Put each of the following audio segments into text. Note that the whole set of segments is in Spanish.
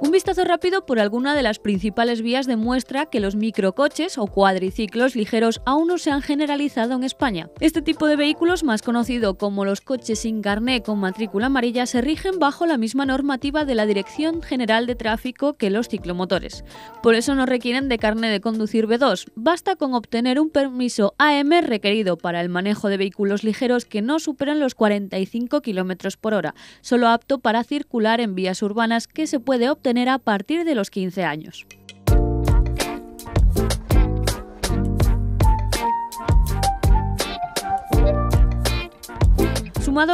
Un vistazo rápido por alguna de las principales vías demuestra que los microcoches o cuadriciclos ligeros aún no se han generalizado en España. Este tipo de vehículos, más conocido como los coches sin carné con matrícula amarilla, se rigen bajo la misma normativa de la Dirección General de Tráfico que los ciclomotores. Por eso no requieren de carné de conducir B2, basta con obtener un permiso AM requerido para el manejo de vehículos ligeros que no superen los 45 km por hora, solo apto para circular en vías urbanas que se puede obtener a partir de los 15 años.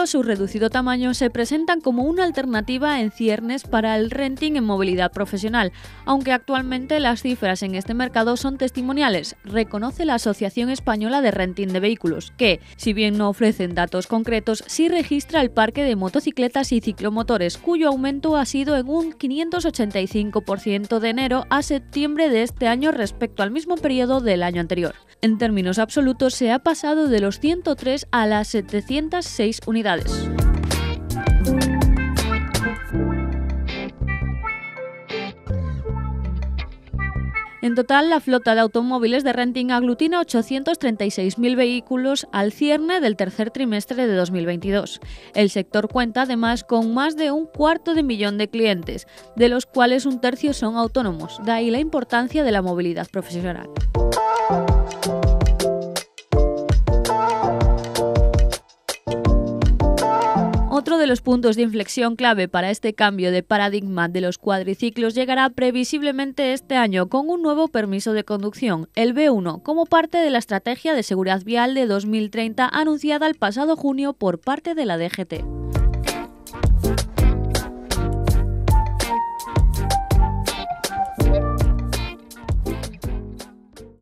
Su reducido tamaño, se presentan como una alternativa en ciernes para el renting en movilidad profesional, aunque actualmente las cifras en este mercado son testimoniales, reconoce la Asociación Española de Renting de Vehículos, que, si bien no ofrecen datos concretos, sí registra el parque de motocicletas y ciclomotores, cuyo aumento ha sido en un 585% de enero a septiembre de este año respecto al mismo periodo del año anterior. En términos absolutos, se ha pasado de los 103 a las 706 unidades. En total, la flota de automóviles de renting aglutina 836.000 vehículos al cierne del tercer trimestre de 2022. El sector cuenta además con más de un cuarto de millón de clientes, de los cuales un tercio son autónomos, de ahí la importancia de la movilidad profesional. Otro de los puntos de inflexión clave para este cambio de paradigma de los cuadriciclos llegará previsiblemente este año con un nuevo permiso de conducción, el B1, como parte de la estrategia de seguridad vial de 2030 anunciada el pasado junio por parte de la DGT.